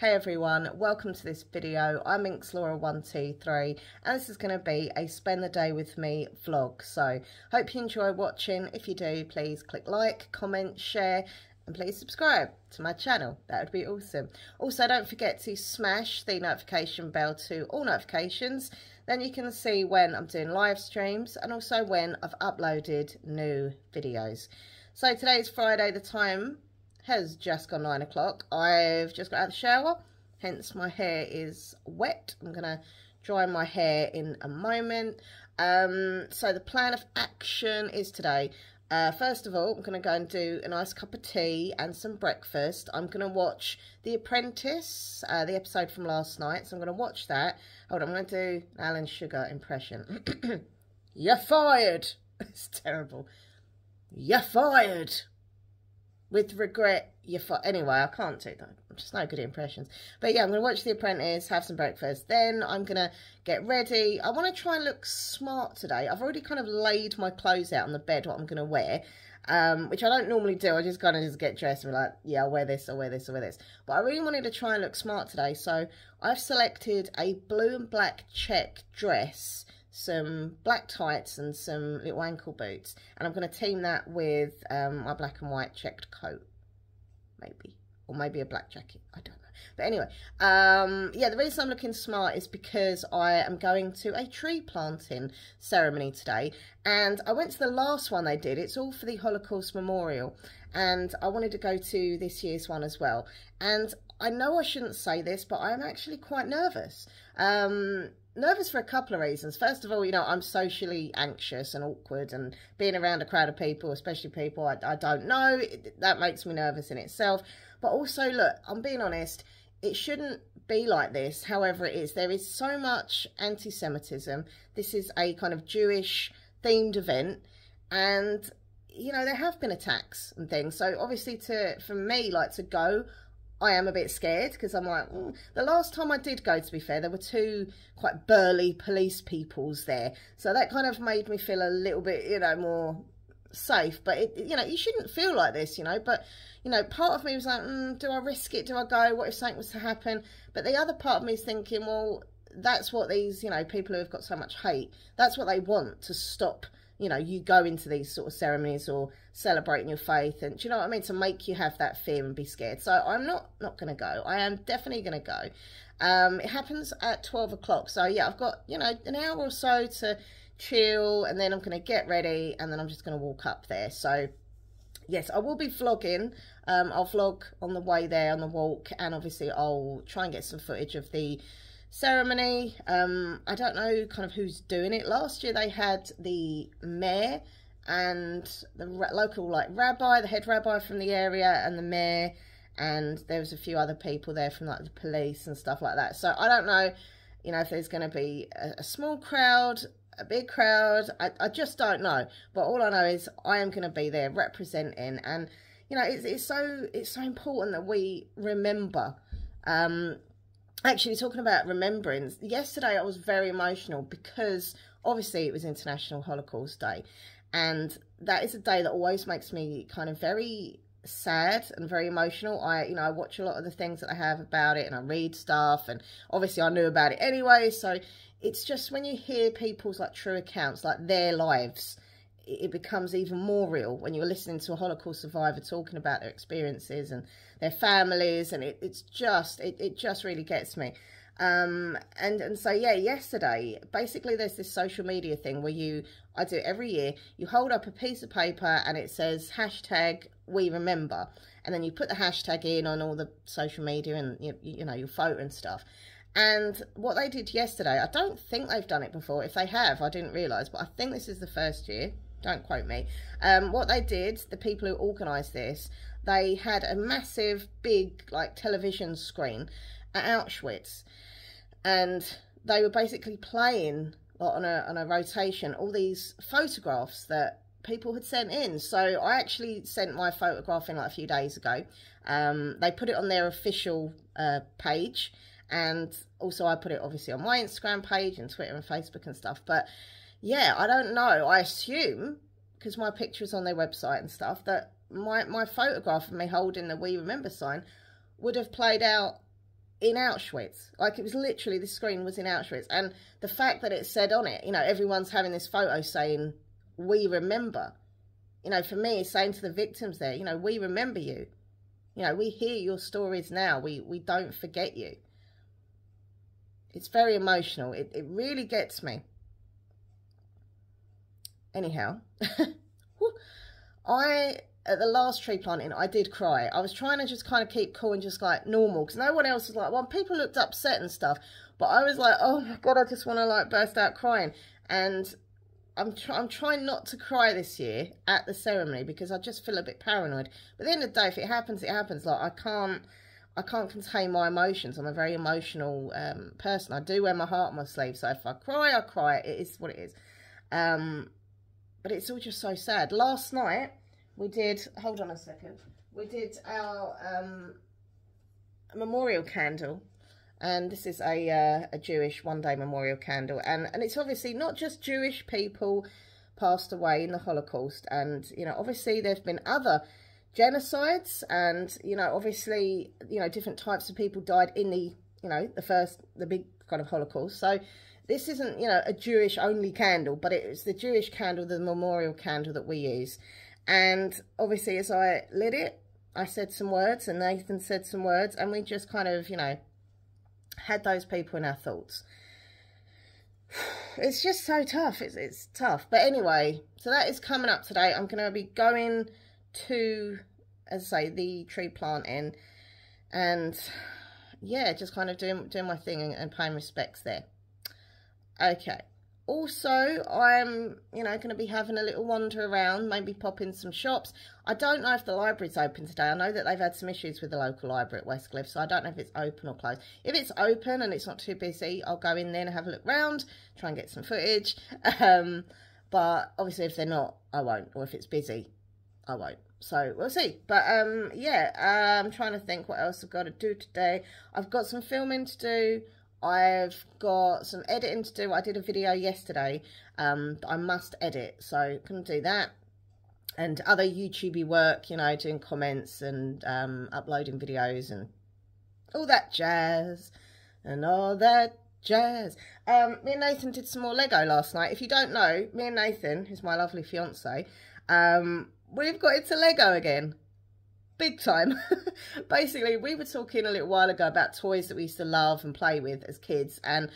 Hey everyone, welcome to this video. I'm MinxLaura123 and this is going to be a spend the day with me vlog. So hope you enjoy watching. If you do, please click like, comment, share and please subscribe to my channel. That would be awesome. Also don't forget to smash the notification bell to all notifications. Then you can see when I'm doing live streams and also when I've uploaded new videos. So today is Friday, the time has just gone nine o'clock. I've just got out of the shower, hence my hair is wet. I'm going to dry my hair in a moment. Um, so the plan of action is today. Uh, first of all, I'm going to go and do a nice cup of tea and some breakfast. I'm going to watch The Apprentice, uh, the episode from last night. So I'm going to watch that. Hold on, I'm going to do Alan Sugar impression. You're fired. It's terrible. You're fired with regret you fought anyway i can't do that i'm just no good at impressions but yeah i'm gonna watch the apprentice have some breakfast then i'm gonna get ready i want to try and look smart today i've already kind of laid my clothes out on the bed what i'm gonna wear um, which I don't normally do. I just kind of just get dressed and be like, yeah, I'll wear this, I'll wear this, I'll wear this. But I really wanted to try and look smart today. So I've selected a blue and black check dress some black tights and some little ankle boots. And I'm going to team that with um, my black and white checked coat, maybe. Or maybe a black jacket, I don't know. But anyway, um, yeah, the reason I'm looking smart is because I am going to a tree planting ceremony today. And I went to the last one they did. It's all for the Holocaust Memorial. And I wanted to go to this year's one as well. And I know I shouldn't say this, but I'm actually quite nervous. Um, nervous for a couple of reasons. First of all, you know, I'm socially anxious and awkward, and being around a crowd of people, especially people I, I don't know, that makes me nervous in itself. But also, look, I'm being honest, it shouldn't be like this. However, it is. There is so much anti Semitism. This is a kind of Jewish themed event, and you know there have been attacks and things so obviously to for me like to go I am a bit scared because I'm like, mm. the last time I did go, to be fair, there were two quite burly police peoples there. So that kind of made me feel a little bit, you know, more safe. But, it, you know, you shouldn't feel like this, you know. But, you know, part of me was like, mm, do I risk it? Do I go? What if something was to happen? But the other part of me is thinking, well, that's what these, you know, people who have got so much hate, that's what they want to stop you know, you go into these sort of ceremonies or celebrating your faith and do you know what I mean? To make you have that fear and be scared. So I'm not, not going to go. I am definitely going to go. Um, it happens at 12 o'clock. So yeah, I've got, you know, an hour or so to chill and then I'm going to get ready and then I'm just going to walk up there. So yes, I will be vlogging. Um, I'll vlog on the way there on the walk and obviously I'll try and get some footage of the ceremony. Um, I don't know kind of who's doing it. Last year they had the mayor and the local like rabbi, the head rabbi from the area and the mayor and there was a few other people there from like the police and stuff like that. So I don't know, you know, if there's going to be a, a, small crowd, a big crowd. I, I just don't know. But all I know is I am going to be there representing and you know, it's, it's so it's so important that we remember um, actually talking about remembrance. Yesterday i was very emotional because obviously it was international holocaust day. And that is a day that always makes me kind of very sad and very emotional. I you know i watch a lot of the things that i have about it and i read stuff and obviously i knew about it anyway. So it's just when you hear people's like true accounts like their lives it becomes even more real when you're listening to a Holocaust survivor talking about their experiences and their families, and it, it's just it, it just really gets me. Um, and and so yeah, yesterday basically there's this social media thing where you I do it every year. You hold up a piece of paper and it says hashtag We Remember, and then you put the hashtag in on all the social media and you, you know your photo and stuff. And what they did yesterday, I don't think they've done it before. If they have, I didn't realise, but I think this is the first year don't quote me. Um, what they did, the people who organised this, they had a massive, big, like television screen at Auschwitz, and they were basically playing on a on a rotation all these photographs that people had sent in. So I actually sent my photograph in like a few days ago. Um, they put it on their official uh, page, and also I put it obviously on my Instagram page and Twitter and Facebook and stuff. But yeah, I don't know. I assume, because my picture's on their website and stuff, that my, my photograph of me holding the We Remember sign would have played out in Auschwitz. Like it was literally the screen was in Auschwitz, and the fact that it said on it, you know, everyone's having this photo saying "We remember." You know, for me, saying to the victims there, you know, we remember you. You know, we hear your stories now. We we don't forget you. It's very emotional. It it really gets me. Anyhow, I at the last tree planting, I did cry. I was trying to just kind of keep cool and just like normal because no one else was like, well, people looked upset and stuff, but I was like, oh my god, I just want to like burst out crying. And I'm I'm trying not to cry this year at the ceremony because I just feel a bit paranoid. But at the end of the day, if it happens, it happens. Like I can't. I can't contain my emotions. I'm a very emotional um, person. I do wear my heart on my sleeve. So if I cry, I cry. It is what it is. Um, but it's all just so sad. Last night, we did, hold on a second, we did our um, memorial candle. And this is a, uh, a Jewish one-day memorial candle. And, and it's obviously not just Jewish people passed away in the Holocaust. And, you know, obviously there have been other genocides and, you know, obviously, you know, different types of people died in the, you know, the first, the big kind of Holocaust. So this isn't, you know, a Jewish only candle, but it's the Jewish candle, the memorial candle that we use. And obviously, as I lit it, I said some words and Nathan said some words, and we just kind of, you know, had those people in our thoughts. It's just so tough. It's, it's tough. But anyway, so that is coming up today. I'm going to be going to, as I say, the tree planting and yeah, just kind of doing, doing my thing and, and paying respects there. Okay. Also i'm you know going to be having a little wander around maybe pop in some shops. I don't know if the library's open today. I know that they've had some issues with the local library at westcliff so i don't know if it's open or closed. If it's open and it's not too busy i'll go in there and have a look round try and get some footage. Um, but obviously if they're not i won't or if it's busy i won't. So we'll see. But um yeah i'm trying to think what else i've got to do today. I've got some filming to do I've got some editing to do. I did a video yesterday um, I must edit, so can do that. And other YouTubey work, you know, doing comments and um, uploading videos and all that jazz and all that jazz. Um, me and Nathan did some more Lego last night. If you don't know, me and Nathan, who's my lovely fiance, um, we've got into Lego again big time. Basically, we were talking a little while ago about toys that we used to love and play with as kids, and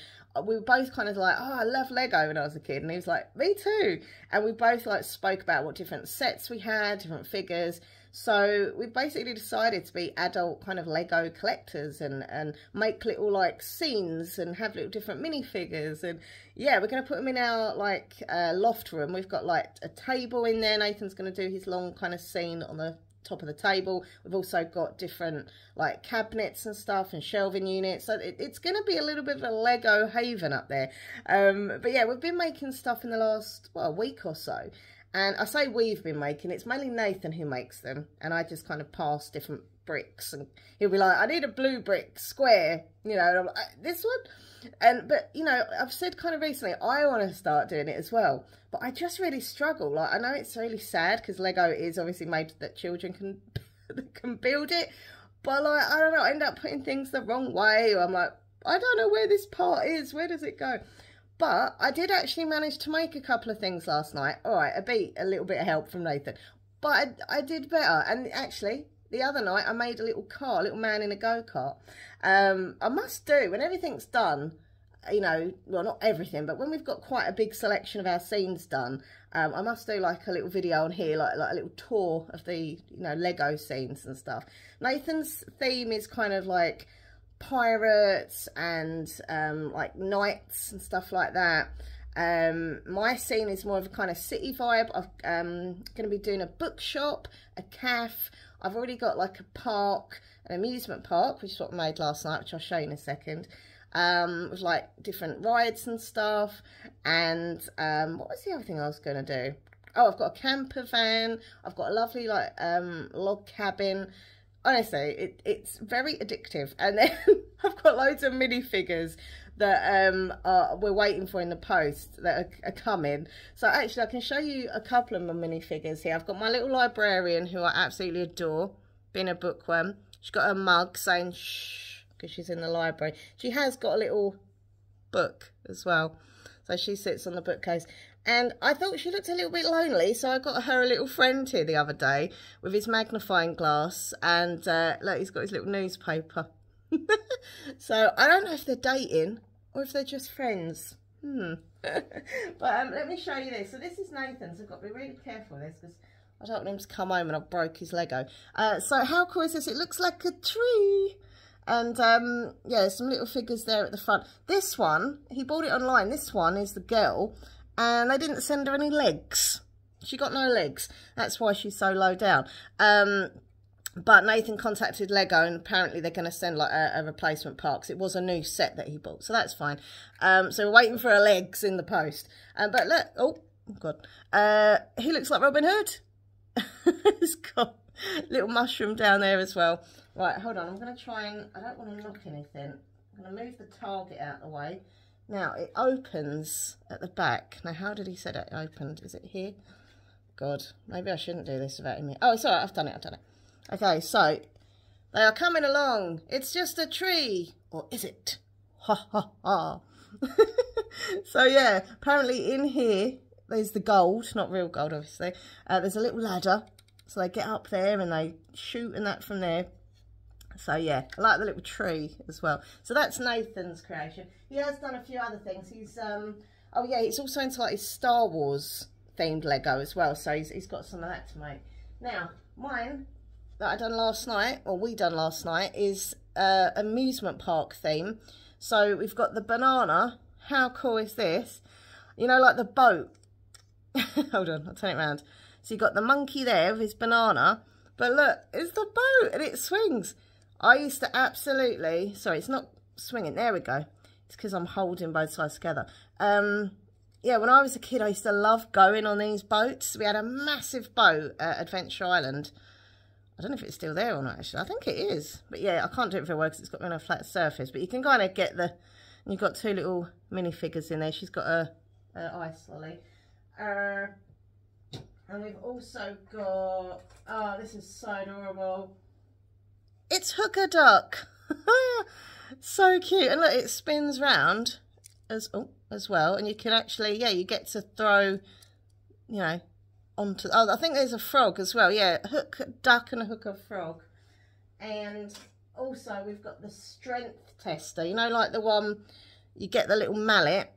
we were both kind of like, oh, I love Lego when I was a kid, and he was like, me too. And we both like spoke about what different sets we had, different figures. So we basically decided to be adult kind of Lego collectors and, and make little like scenes and have little different minifigures. And yeah, we're going to put them in our like uh, loft room. We've got like a table in there. Nathan's going to do his long kind of scene on the top of the table. We've also got different like cabinets and stuff and shelving units. So it, it's going to be a little bit of a Lego haven up there. Um, but yeah, we've been making stuff in the last, well, week or so. And I say we've been making, it's mainly Nathan who makes them. And I just kind of pass different bricks and he'll be like, I need a blue brick, square, you know, like, this one. And, but, you know, I've said kind of recently, I want to start doing it as well. But I just really struggle. Like, I know it's really sad because Lego is obviously made that children can, can build it. But, like, I don't know, I end up putting things the wrong way. Or I'm like, I don't know where this part is. Where does it go? But I did actually manage to make a couple of things last night. All right, a beat, a little bit of help from Nathan. But I, I did better. And actually, the other night I made a little car, a little man in a go-kart. Um, I must do, when everything's done, you know, well, not everything, but when we've got quite a big selection of our scenes done, um, I must do like a little video on here, like, like a little tour of the, you know, Lego scenes and stuff. Nathan's theme is kind of like pirates and um, like knights and stuff like that. Um, my scene is more of a kind of city vibe. I'm um, going to be doing a bookshop, a cafe. I've already got like a park, an amusement park, which is what I made last night, which I'll show you in a second. Um, with like different rides and stuff. And um, what was the other thing I was going to do? Oh, I've got a camper van. I've got a lovely like um, log cabin. Honestly, it, it's very addictive. And then I've got loads of minifigures that um, are, we're waiting for in the post that are, are, coming. So actually, I can show you a couple of my minifigures here. I've got my little librarian who I absolutely adore, being a bookworm. She's got a mug saying shh, because she's in the library. She has got a little book as well. So she sits on the bookcase. And I thought she looked a little bit lonely, so I got her a little friend here the other day with his magnifying glass. And uh, look, he's got his little newspaper. so I don't know if they're dating or if they're just friends. Hmm. but um, let me show you this. So this is Nathan's. I've got to be really careful with this because I don't want him to come home and I've broke his Lego. Uh, so how cool is this? It looks like a tree. And um, yeah, some little figures there at the front. This one, he bought it online. This one is the girl. And they didn't send her any legs. She got no legs. That's why she's so low down. Um, but Nathan contacted Lego and apparently they're going to send like a, a, replacement part because it was a new set that he bought. So that's fine. Um, so we're waiting for her legs in the post. Um, but look, oh, God. Uh, he looks like Robin Hood. He's got little mushroom down there as well. Right, hold on. I'm going to try and... I don't want to knock anything. I'm going to move the target out of the way. Now, it opens at the back. Now, how did he say it opened? Is it here? God, maybe I shouldn't do this without him. Oh, it's all right. I've done it. I've done it. Okay, so they are coming along. It's just a tree. Or is it? Ha ha ha. so yeah, apparently in here, there's the gold, not real gold obviously. Uh, there's a little ladder. So they get up there and they shoot and that from there. So yeah, I like the little tree as well. So that's Nathan's creation. He has done a few other things. He's, um, oh yeah, he's also into like his Star Wars themed Lego as well. So he's, he's got some of that to make. Now, mine that I done last night, or we done last night, is uh, amusement park theme. So we've got the banana. How cool is this? You know, like the boat. Hold on, I'll turn it around. So you've got the monkey there with his banana. But look, it's the boat and it swings. I used to absolutely... Sorry, it's not swinging. There we go. It's because I'm holding both sides together. Um, yeah, when I was a kid, I used to love going on these boats. We had a massive boat at Adventure Island. I don't know if it's still there or not, actually. I think it is. But yeah, I can't do it very well because it's got on a flat surface. But you can kind of get the... You've got two little minifigures in there. She's got a, a ice lolly. Uh, and we've also got... Oh, this is so adorable. It's Hook-a-Duck. so cute. And look, it spins round as, oh, as well. And you can actually, yeah, you get to throw, you know, onto... Oh, I think there's a frog as well. Yeah, hook duck and a hooker frog. And also we've got the strength tester. You know, like the one you get the little mallet,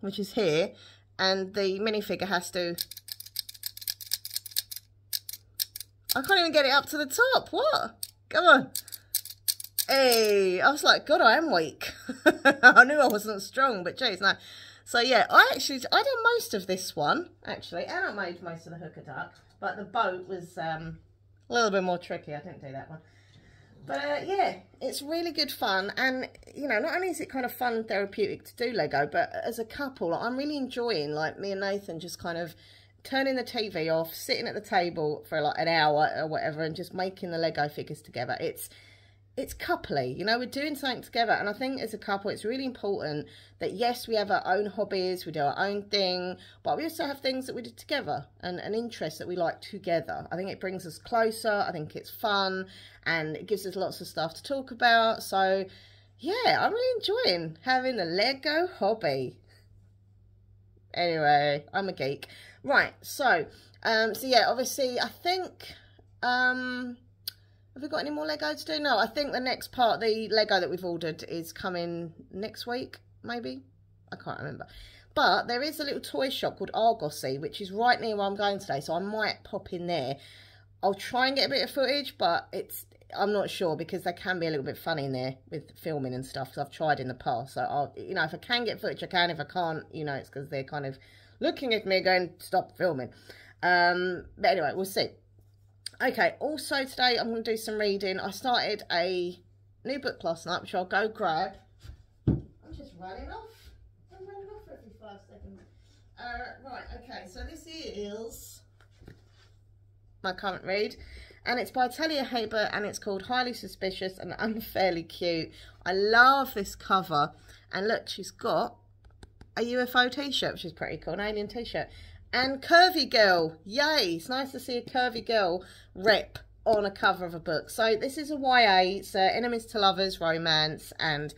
which is here, and the minifigure has to... I can't even get it up to the top. What? Come on. Hey, I was like, God, I am weak. I knew I wasn't strong, but geez, no. So yeah, I actually, I did most of this one, actually, and I made most of the hook-a-duck, but the boat was um, a little bit more tricky. I didn't do that one. But uh, yeah, it's really good fun. And, you know, not only is it kind of fun therapeutic to do Lego, but as a couple, I'm really enjoying, like, me and Nathan just kind of turning the TV off, sitting at the table for like an hour or whatever, and just making the Lego figures together. It's it's coupley, you know, we're doing something together. And I think as a couple, it's really important that, yes, we have our own hobbies, we do our own thing, but we also have things that we do together and an interest that we like together. I think it brings us closer. I think it's fun and it gives us lots of stuff to talk about. So, yeah, I'm really enjoying having the Lego hobby. Anyway, I'm a geek. Right, so, um, so yeah, obviously, I think, um, have we got any more Lego to do? No, I think the next part, the Lego that we've ordered is coming next week, maybe? I can't remember. But there is a little toy shop called Argosy, which is right near where I'm going today, so I might pop in there. I'll try and get a bit of footage, but it's I'm not sure because they can be a little bit funny in there with filming and stuff. Because I've tried in the past, so I'll you know if I can get footage, I can. If I can't, you know, it's because they're kind of looking at me going, "Stop filming." Um, but anyway, we'll see. Okay, also today I'm going to do some reading. I started a new book last night, which I'll go grab. I'm just running off. I'm running off every five seconds. Uh, right, okay, so this is my current read. And it's by Talia Hibbert, and it's called Highly Suspicious and Unfairly Cute. I love this cover. And look, she's got a UFO t-shirt, which is pretty cool, an alien t-shirt. And Curvy Girl, yay! It's nice to see a Curvy Girl rep on a cover of a book. So this is a YA, it's uh, Enemies to Lovers romance, and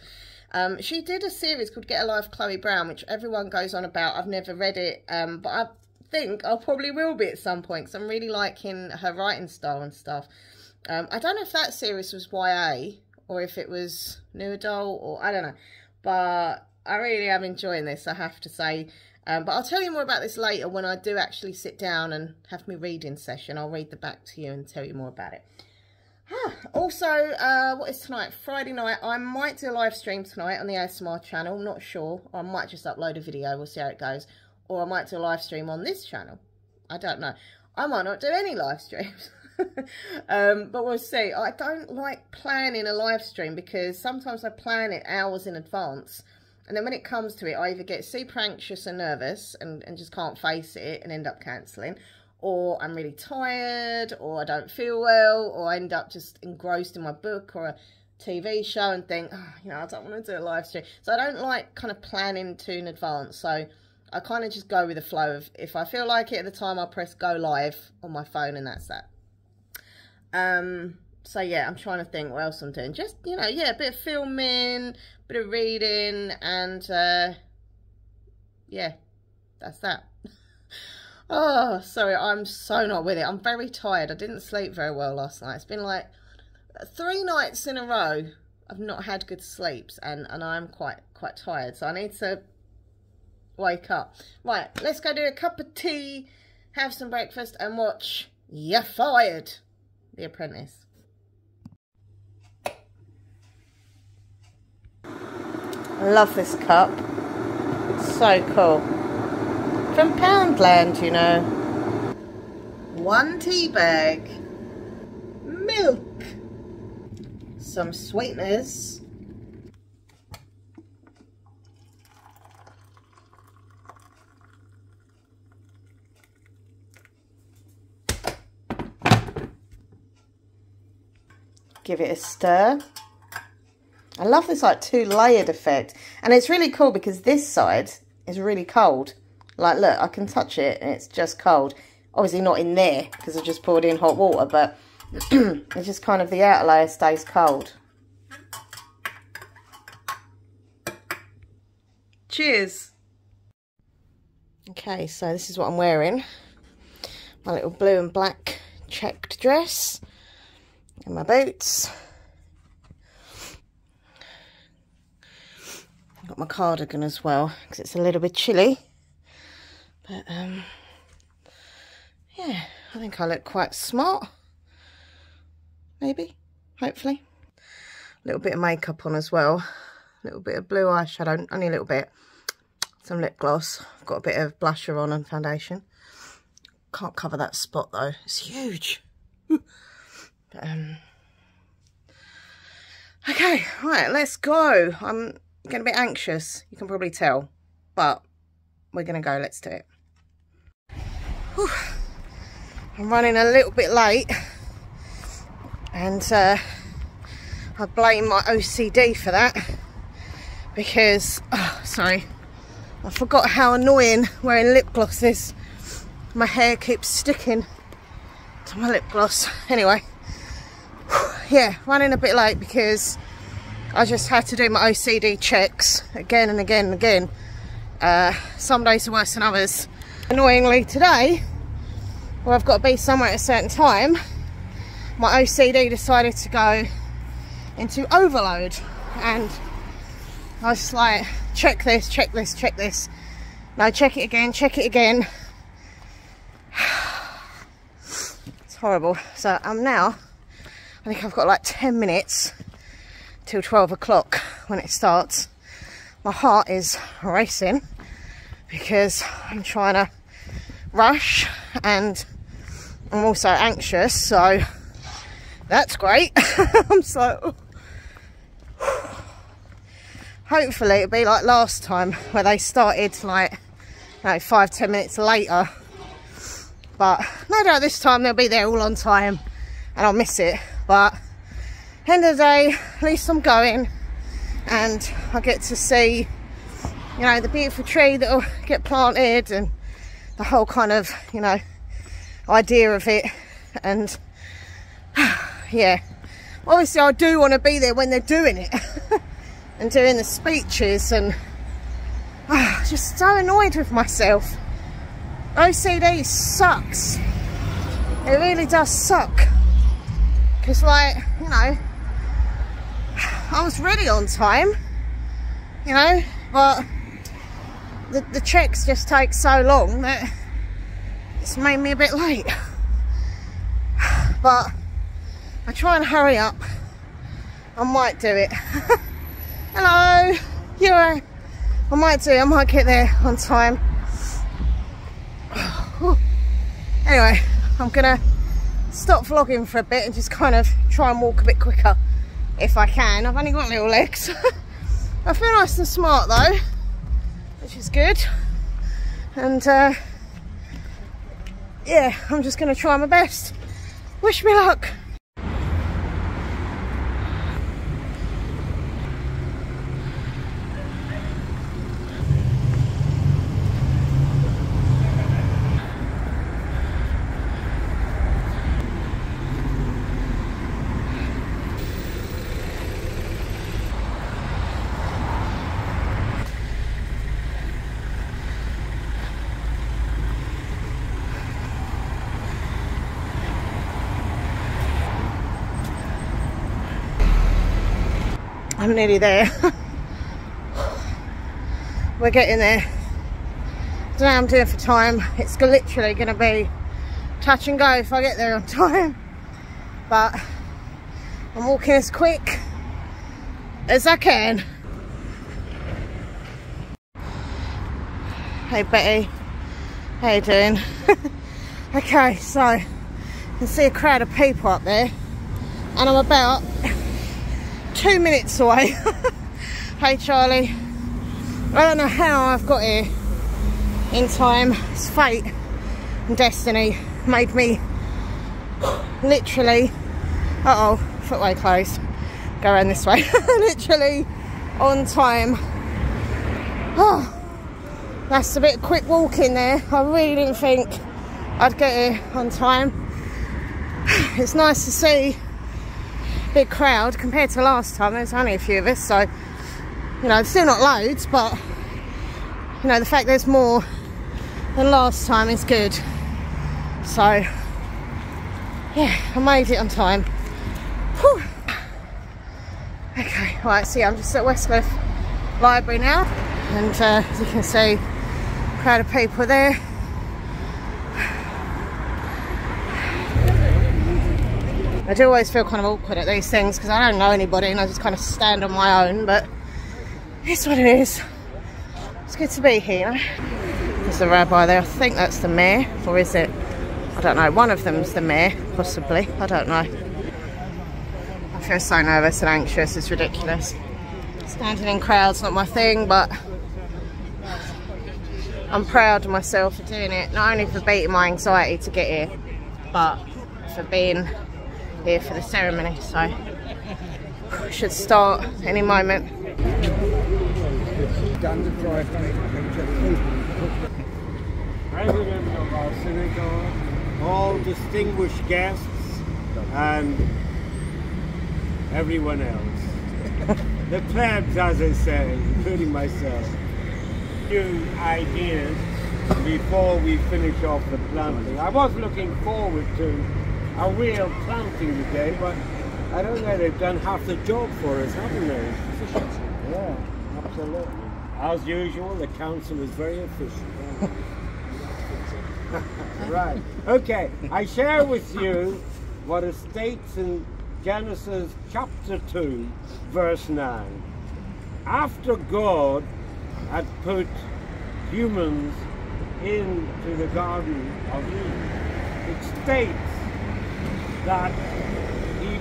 um, she did a series called Get a Life Chloe Brown, which everyone goes on about. I've never read it, um, but I think I probably will be at some point because I'm really liking her writing style and stuff. Um, I don't know if that series was YA or if it was new adult or I don't know, but I really am enjoying this, I have to say. Um, but I'll tell you more about this later when I do actually sit down and have my reading session. I'll read the back to you and tell you more about it. Ah, also, uh, what is tonight? Friday night. I might do a live stream tonight on the ASMR channel. Not sure. I might just upload a video. We'll see how it goes. Or I might do a live stream on this channel. I don't know. I might not do any live streams. um, but we'll see. I don't like planning a live stream because sometimes I plan it hours in advance and then when it comes to it, I either get super anxious and nervous and, and just can't face it and end up cancelling, or I'm really tired, or I don't feel well, or I end up just engrossed in my book or a TV show and think, oh, you know, I don't want to do a live stream. So I don't like kind of planning too in advance. So I kind of just go with the flow of if I feel like it at the time, I'll press go live on my phone and that's that. Um, so yeah, I'm trying to think what else I'm doing. Just, you know, yeah, a bit of filming, bit of reading, and uh, yeah, that's that. oh, sorry, I'm so not with it. I'm very tired. I didn't sleep very well last night. It's been like three nights in a row I've not had good sleeps, and, and I'm quite, quite tired. So I need to wake up. Right, let's go do a cup of tea, have some breakfast, and watch You're Fired, The Apprentice. I love this cup. It's so cool. From Poundland, you know. One tea bag. Milk. Some sweeteners. Give it a stir. I love this like two layered effect. And it's really cool because this side is really cold. Like, look, I can touch it and it's just cold. Obviously not in there because I just poured in hot water, but it's just kind of the outer layer stays cold. Cheers. Okay, so this is what I'm wearing. My little blue and black checked dress and my boots. Got my cardigan as well because it's a little bit chilly. But um, yeah, I think I look quite smart. Maybe, hopefully. A little bit of makeup on as well. A little bit of blue eyeshadow, only a little bit. Some lip gloss. I've got a bit of blusher on and foundation. Can't cover that spot though. It's huge. but, um, okay, right, let's go. I'm going to be anxious, you can probably tell, but we're going to go, let's do it. Whew. I'm running a little bit late and uh, I blame my OCD for that because, oh, sorry, I forgot how annoying wearing lip gloss is. My hair keeps sticking to my lip gloss. Anyway, yeah, running a bit late because I just had to do my OCD checks again and again and again. Uh, some days are worse than others. Annoyingly today, where I've got to be somewhere at a certain time, my OCD decided to go into overload and I was like, check this, check this, check this. No, check it again, check it again. it's horrible. So I'm now, I think I've got like 10 minutes till 12 o'clock when it starts. My heart is racing because I'm trying to rush and I'm also anxious so that's great I'm so hopefully it'll be like last time where they started like you know, five ten minutes later but no doubt this time they'll be there all on time and I'll miss it but end of the day, at least I'm going and I get to see, you know, the beautiful tree that will get planted and the whole kind of, you know, idea of it. And yeah. Obviously, I do want to be there when they're doing it and doing the speeches and oh, just so annoyed with myself. OCD sucks. It really does suck. Because, like, you know, I was ready on time, you know, but the, the checks just take so long that it's made me a bit late. But I try and hurry up. I might do it. Hello, you I might do, I might get there on time. anyway, I'm gonna stop vlogging for a bit and just kind of try and walk a bit quicker if I can. I've only got little legs. I feel nice and smart though, which is good. And uh, yeah, I'm just gonna try my best. Wish me luck. I'm nearly there. We're getting there. Don't know I'm doing for time. It's literally going to be touch and go if I get there on time. But I'm walking as quick as I can. Hey Betty, how you doing? okay, so you can see a crowd of people up there and I'm about two minutes away. hey Charlie. I don't know how I've got here in time. It's fate and destiny made me literally, uh oh, footway closed. Go around this way. literally on time. Oh, that's a bit of quick walking there. I really didn't think I'd get here on time. It's nice to see big crowd compared to last time. There's only a few of us, so you know, still not loads, but you know, the fact there's more than last time is good. So yeah, I made it on time. Whew. Okay, right, see, I'm just at Westcliff Library now, and uh, as you can see, crowd of people there. I do always feel kind of awkward at these things because I don't know anybody and I just kind of stand on my own, but it's what it is. It's good to be here. There's the rabbi there. I think that's the mayor, or is it? I don't know. One of them's the mayor, possibly. I don't know. I feel so nervous and anxious. It's ridiculous. Standing in crowds not my thing, but I'm proud of myself for doing it. Not only for beating my anxiety to get here, but for being here for the ceremony, so should start any moment. President of our synagogue, all distinguished guests, and everyone else. the plebs, as I say, including myself. Few ideas before we finish off the planting. I was looking forward to a real planting today, but I don't know, they've done half the job for us, haven't they? Yeah, absolutely. As usual, the council is very efficient. right. Okay, I share with you what it states in Genesis chapter 2, verse 9. After God had put humans into the Garden of Eden, it states that he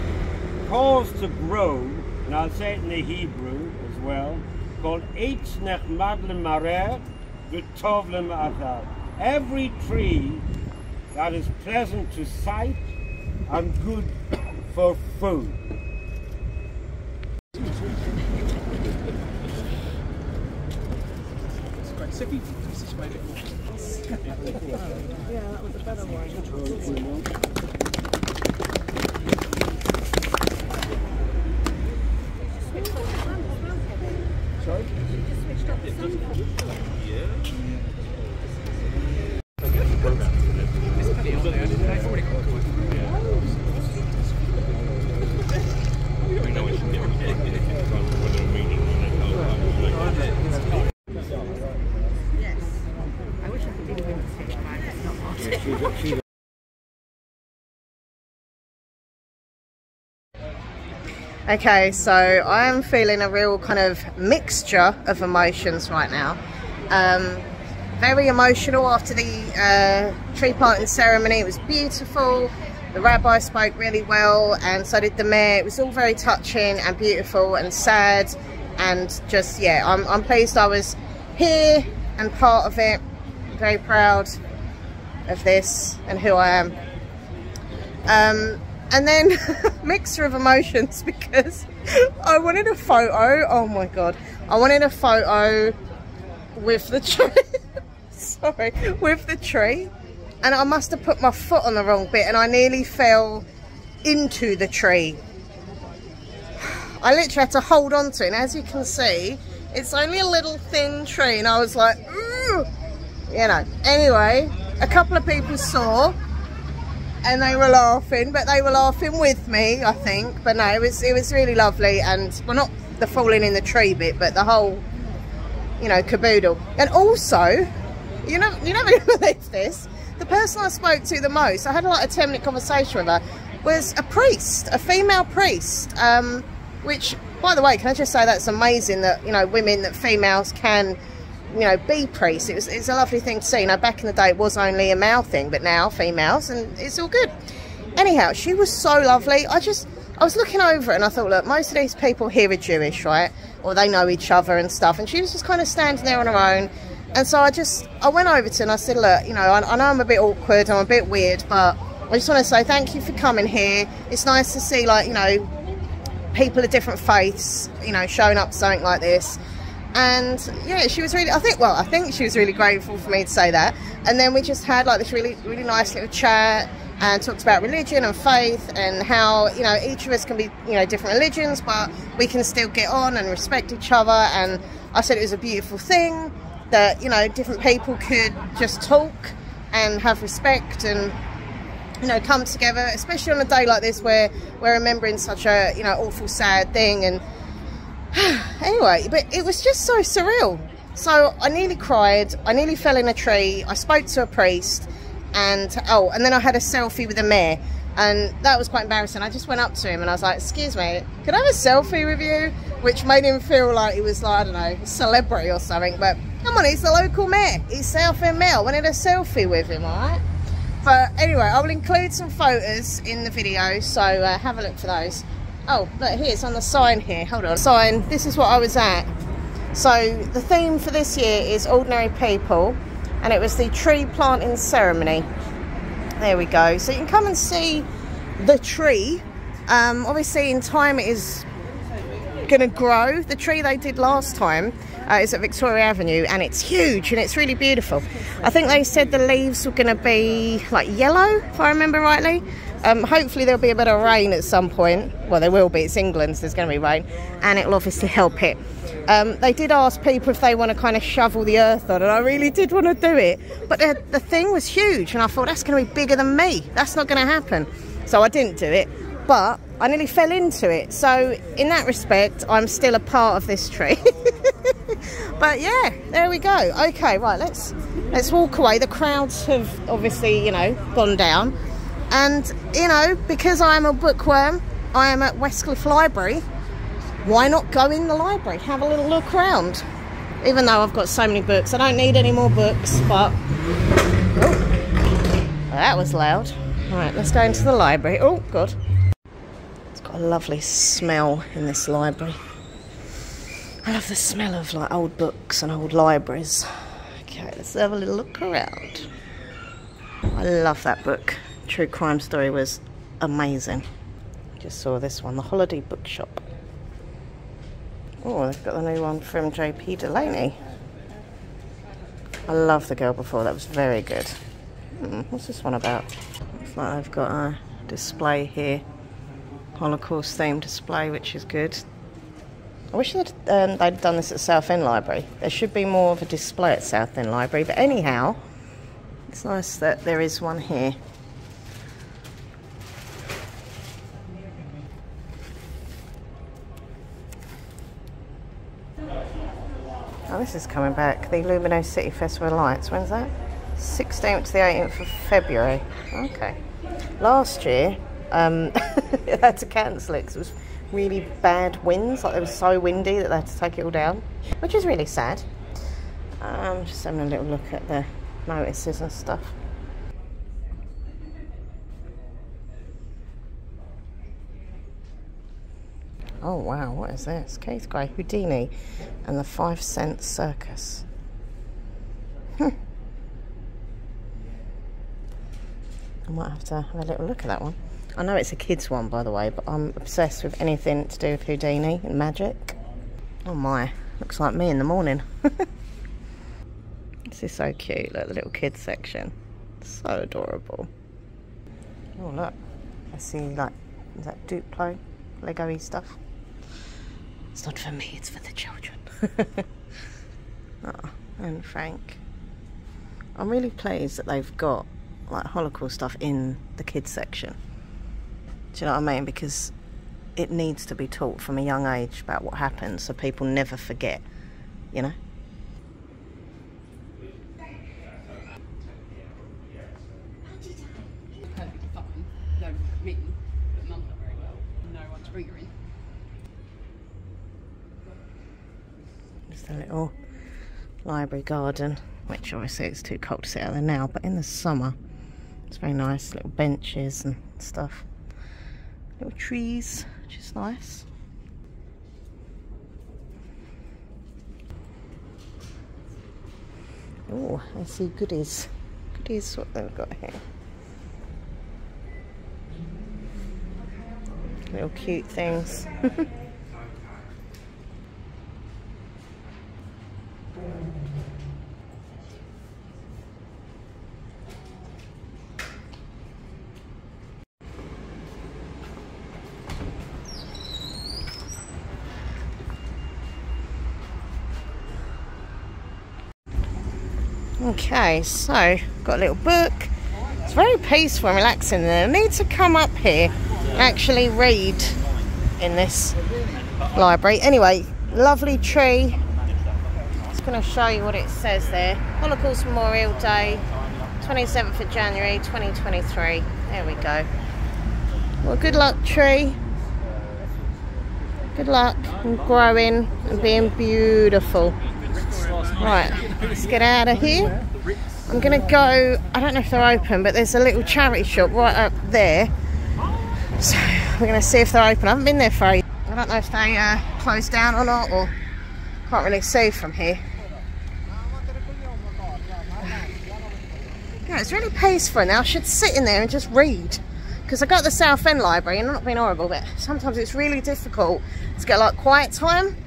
caused to grow, and I'll say it in the Hebrew as well, called Eitz Nechmad Marer L'Ma'atar. Every tree that is pleasant to sight and good for food. Yeah, that was a better one. Okay, so I am feeling a real kind of mixture of emotions right now. Um, very emotional after the uh, tree planting ceremony. It was beautiful. The rabbi spoke really well, and so did the mayor. It was all very touching and beautiful and sad, and just yeah, I'm, I'm pleased I was here and part of it. Very proud of this and who I am. Um, and then mixture of emotions because I wanted a photo. Oh my god. I wanted a photo with the tree. Sorry with the tree. And I must have put my foot on the wrong bit and I nearly fell into the tree. I literally had to hold on to it. And as you can see it's only a little thin tree and I was like Ooh! you know anyway a couple of people saw and they were laughing, but they were laughing with me, I think. But no, it was it was really lovely, and well, not the falling in the tree bit, but the whole, you know, caboodle. And also, you know, you never believe this. The person I spoke to the most, I had like a ten minute conversation with her, was a priest, a female priest. Um, which, by the way, can I just say that's amazing that you know women, that females can you know, be priest. It was, it's a lovely thing to see. You know, back in the day it was only a male thing, but now females, and it's all good. Anyhow, she was so lovely. I just, I was looking over and I thought, look, most of these people here are Jewish, right? Or they know each other and stuff. And she was just kind of standing there on her own. And so I just, I went over to her and I said, look, you know, I, I know I'm a bit awkward, I'm a bit weird, but I just want to say thank you for coming here. It's nice to see, like, you know, people of different faiths, you know, showing up something like this and yeah she was really i think well i think she was really grateful for me to say that. And then we just had like this really really nice little chat and talked about religion and faith and how you know each of us can be you know different religions but we can still get on and respect each other. And i said it was a beautiful thing that you know different people could just talk and have respect and you know come together especially on a day like this where we're remembering such a you know awful sad thing. And anyway, but it was just so surreal. So I nearly cried. I nearly fell in a tree. I spoke to a priest, and oh, and then I had a selfie with the mayor, and that was quite embarrassing. I just went up to him and I was like, "Excuse me, could I have a selfie with you?" Which made him feel like he was like I don't know, a celebrity or something. But come on, he's the local mayor. He's Southend Mayor. I wanted a selfie with him, all right? But anyway, I will include some photos in the video, so uh, have a look for those. Oh, look, here, it's on the sign here. Hold on. Sign, this is what I was at. So the theme for this year is Ordinary People, and it was the tree planting ceremony. There we go. So you can come and see the tree. Um, obviously, in time, it is going to grow. The tree they did last time uh, is at Victoria Avenue, and it's huge and it's really beautiful. I think they said the leaves were going to be like yellow, if I remember rightly. Um, hopefully there'll be a bit of rain at some point. Well, there will be. It's England, so there's going to be rain, and it'll obviously help it. Um, they did ask people if they want to kind of shovel the earth on, and I really did want to do it. But the, the thing was huge, and I thought that's going to be bigger than me. That's not going to happen. So I didn't do it. But I nearly fell into it. So in that respect, I'm still a part of this tree. but yeah, there we go. Okay, right, let's let's walk away. The crowds have obviously, you know, gone down. And, you know, because I am a bookworm, I am at Westcliff Library, why not go in the library, have a little look around? Even though I've got so many books, I don't need any more books, but... Oh, that was loud. Right, let's go into the library. Oh, God. It's got a lovely smell in this library. I love the smell of like old books and old libraries. Okay, let's have a little look around. I love that book true crime story was amazing. Just saw this one, the Holiday Bookshop. Oh, they've got the new one from J.P. Delaney. I love The Girl Before, that was very good. Hmm, what's this one about? Looks like I've got a display here. Holocaust themed display, which is good. I wish um, they'd done this at Southend Library. There should be more of a display at Southend Library. But anyhow, it's nice that there is one here. This is coming back. The Luminosity Festival of Lights. When's that? 16th to the 18th of February. Okay. Last year, um, they had to cancel it because it was really bad winds. Like it was so windy that they had to take it all down, which is really sad. Um, just having a little look at the notices and stuff. Oh wow, what is this? Keith Gray, Houdini, and the Five Cent Circus. Hmm. I might have to have a little look at that one. I know it's a kids one, by the way, but I'm obsessed with anything to do with Houdini and magic. Oh my, looks like me in the morning. this is so cute, look, the little kids section. So adorable. Oh look, I see like, is that Duplo, Lego-y stuff? It's not for me, it's for the children. oh, Anne Frank. I'm really pleased that they've got like Holocaust stuff in the kids section. Do you know what I mean? Because it needs to be taught from a young age about what happened so people never forget, you know? Just a little library garden, which obviously it's too cold to sit out there now, but in the summer it's very nice, little benches and stuff. Little trees, which is nice. Oh, I see goodies. Goodies, what they've got here. Little cute things. Okay, so got a little book. It's very peaceful and relaxing there. I need to come up here and actually read in this library. Anyway, lovely tree. I'm just going to show you what it says there. Holocaust Memorial Day, 27th of January 2023. There we go. Well, good luck, tree. Good luck in growing and being beautiful. Right, let's get out of here. I'm going to go, I don't know if they're open, but there's a little charity shop right up there. So we're going to see if they're open. I haven't been there for I don't know if they uh, closed down or not, or can't really see from here. Yeah, it's really peaceful now. I should sit in there and just read. Because I got the Southend Library, and I'm not being horrible, but sometimes it's really difficult to get like quiet time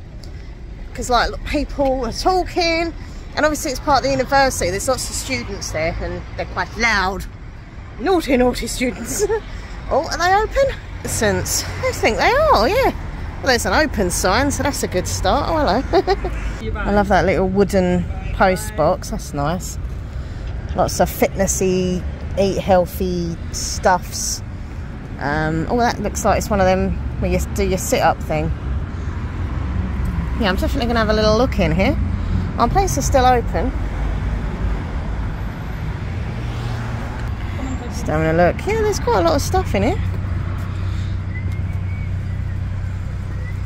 because like people are talking and obviously it's part of the university. There's lots of students there and they're quite loud naughty naughty students. Oh are they open? Since I think they are yeah. Well there's an open sign so that's a good start. Oh hello. I love that little wooden post box. That's nice. Lots of fitnessy eat healthy stuffs. Um, oh that looks like it's one of them where you do your sit-up thing. Yeah, I'm definitely going to have a little look in here. Our place is still open. Just having a look. Yeah, there's quite a lot of stuff in here.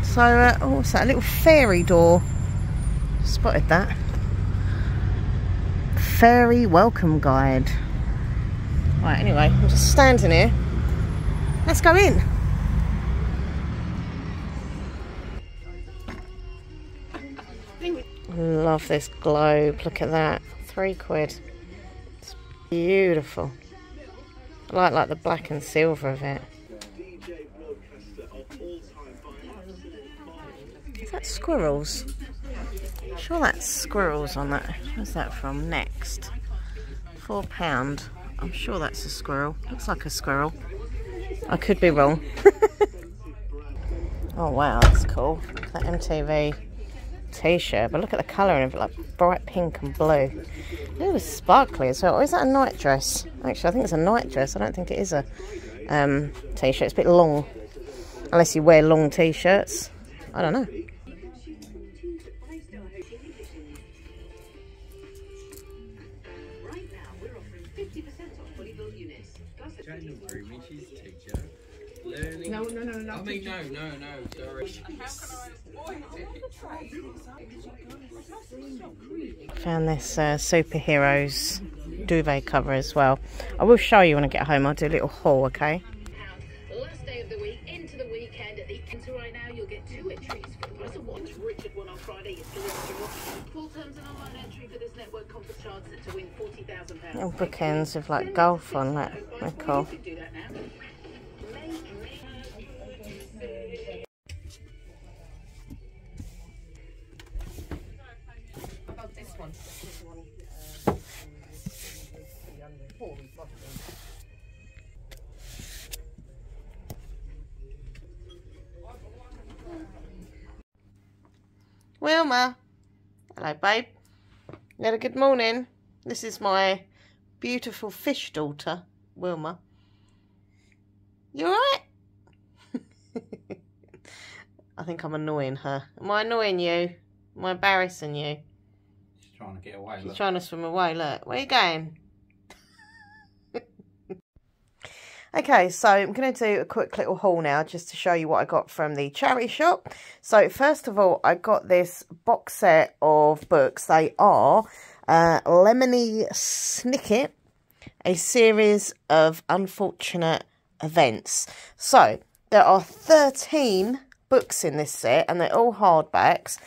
So, uh, oh, what's that? A little fairy door. Spotted that. Fairy welcome guide. Right, anyway, I'm just standing here. Let's go in. Love this globe. Look at that. Three quid. It's beautiful. I like like the black and silver of it. Is that squirrels? I'm sure that's squirrels on that. Where's that from? Next. Four pound. I'm sure that's a squirrel. Looks like a squirrel. I could be wrong. Oh wow, that's cool. That MTV t-shirt, but look at the colour of it, like bright pink and blue. It was sparkly as well. Or is that a night dress? Actually, I think it's a night dress. I don't think it is a um, t-shirt. It's a bit long, unless you wear long t-shirts. I don't know. No, no, no, no. I mean, no, no, no, sorry. Found this uh, superheroes duvet cover as well. I will show you when I get home. I'll do a little haul, okay? Last day of the week, into the weekend at the right now, you'll get two entries for the price of one. Richard won on Friday. It's still Full terms and online entry for this network conference charts to win £40,000. Little bookends with like golf on that. They're cool. Wilma. Hello, babe. You had a good morning. This is my beautiful fish daughter, Wilma. You alright? I think I'm annoying her. Am I annoying you? Am I embarrassing you? She's trying to get away. She's look. trying to swim away. Look, where are you going? Okay, so I'm going to do a quick little haul now just to show you what I got from the charity shop. So first of all, I got this box set of books. They are uh, Lemony Snicket, a series of unfortunate events. So there are 13 books in this set and they're all hardbacks.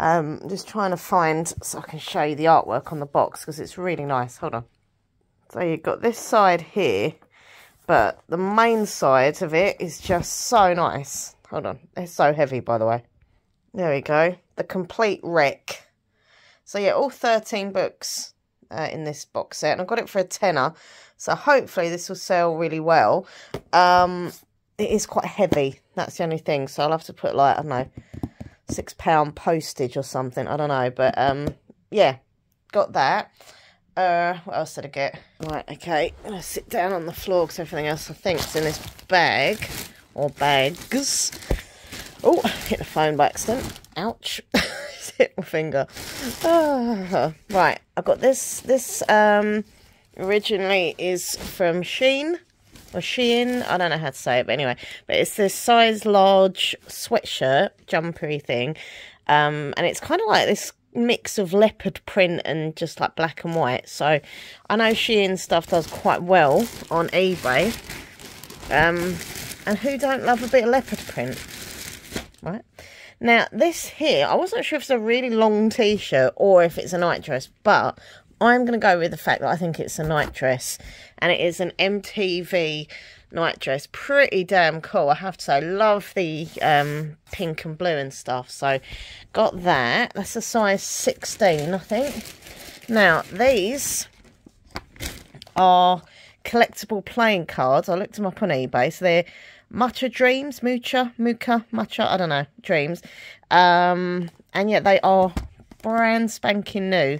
Um, I'm just trying to find so I can show you the artwork on the box because it's really nice. Hold on. So you've got this side here but the main side of it is just so nice. Hold on. It's so heavy, by the way. There we go. The complete wreck. So, yeah, all 13 books uh, in this box set. And I got it for a tenner. So, hopefully, this will sell really well. Um, it is quite heavy. That's the only thing. So, I'll have to put, like, I don't know, £6 postage or something. I don't know. But, um, yeah, got that. Uh, what else did I get? Right, okay. I'm going to sit down on the floor because everything else I think is in this bag. Or bags. Oh, hit the phone by accident. Ouch. hit my finger. Ah, right, I've got this. This um, originally is from Sheen. Or Shein. I don't know how to say it, but anyway. But it's this size large sweatshirt, jumpery thing. Um, and it's kind of like this mix of leopard print and just like black and white. So I know Shein stuff does quite well on eBay. Um, and who don't love a bit of leopard print? Right. Now, this here, I wasn't sure if it's a really long t-shirt or if it's a night dress, but I'm going to go with the fact that I think it's a night dress. And it is an MTV night dress. Pretty damn cool, I have to say. Love the um, pink and blue and stuff. So, got that. That's a size 16, I think. Now, these are collectible playing cards. I looked them up on eBay. So, they're Mucha Dreams, Mucha, Muka, Mucha, I don't know, Dreams. Um, and yet they are brand spanking new.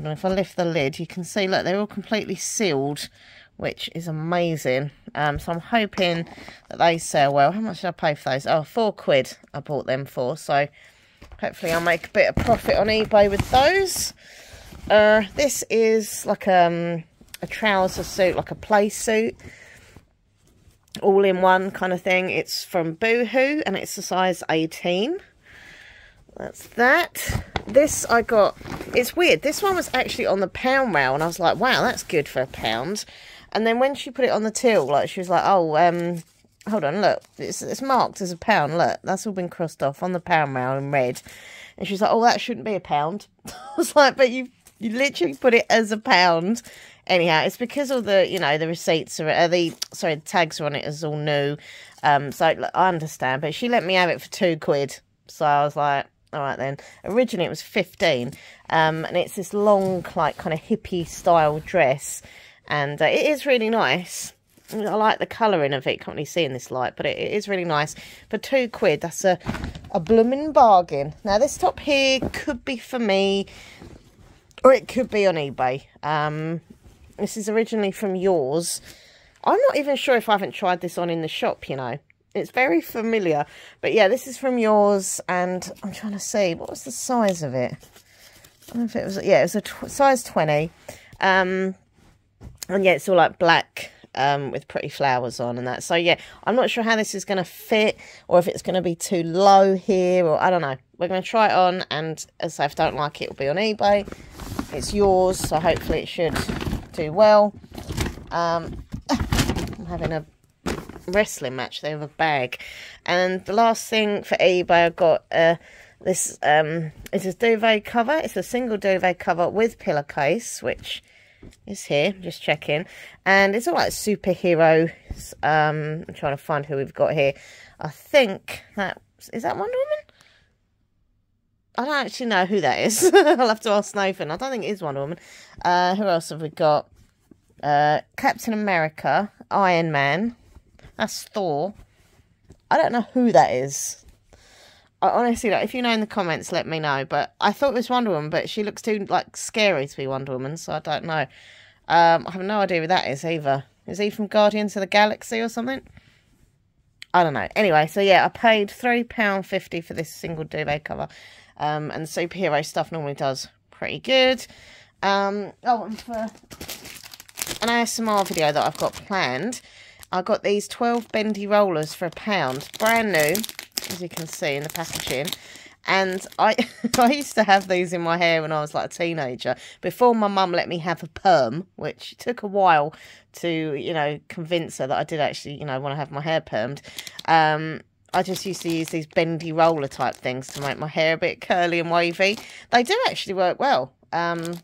Don't know if I lift the lid, you can see, look, they're all completely sealed which is amazing. Um, so I'm hoping that they sell well. How much did I pay for those? Oh, four quid I bought them for. So hopefully I'll make a bit of profit on eBay with those. Uh, this is like um, a trouser suit, like a play suit. All in one kind of thing. It's from Boohoo and it's a size 18. That's that. This I got, it's weird. This one was actually on the pound rail and I was like, wow, that's good for a pound. And then when she put it on the till, like she was like, "Oh, um, hold on, look, it's it's marked as a pound. Look, that's all been crossed off on the pound rail in red." And she's like, "Oh, that shouldn't be a pound." I was like, "But you you literally put it as a pound." Anyhow, it's because all the you know the receipts are uh, the sorry the tags are on it, as all new. Um, so I understand, but she let me have it for two quid. So I was like, all right then. Originally it was 15 um, and it's this long like kind of hippie style dress and uh, it is really nice. I like the colouring of it. Can't really see in this light, but it, it is really nice. For two quid, that's a, a blooming bargain. Now, this top here could be for me, or it could be on eBay. Um, this is originally from yours. I'm not even sure if I haven't tried this on in the shop, you know. It's very familiar. But yeah, this is from yours, and I'm trying to see, what was the size of it? I don't know if it was, yeah, it was a tw size 20. Um, and yeah, it's all like black um, with pretty flowers on and that. So yeah, I'm not sure how this is going to fit or if it's going to be too low here or I don't know. We're going to try it on and as I don't like it, it'll be on eBay. It's yours, so hopefully it should do well. Um, I'm having a wrestling match They have a bag. And the last thing for eBay, I got uh, this, um, it's a duvet cover. It's a single duvet cover with pillowcase, which is here. Just checking. And it's all like superheroes. Um, I'm trying to find who we've got here. I think that is that Wonder Woman? I don't actually know who that is. I'll have to ask Nathan. I don't think it is Wonder Woman. Uh, who else have we got? Uh, Captain America, Iron Man. That's Thor. I don't know who that is. I honestly, like, if you know in the comments, let me know. But I thought it was Wonder Woman, but she looks too like scary to be Wonder Woman, so I don't know. Um, I have no idea who that is either. Is he from Guardians of the Galaxy or something? I don't know. Anyway, so yeah, I paid £3.50 for this single duvet cover. Um, and superhero stuff normally does pretty good. Um, oh, and for an ASMR video that I've got planned, I got these 12 bendy rollers for a pound. Brand new as you can see in the packaging. And I I used to have these in my hair when I was like a teenager. Before my mum let me have a perm, which took a while to, you know, convince her that I did actually, you know, want to have my hair permed. Um, I just used to use these bendy roller type things to make my hair a bit curly and wavy. They do actually work well. Um,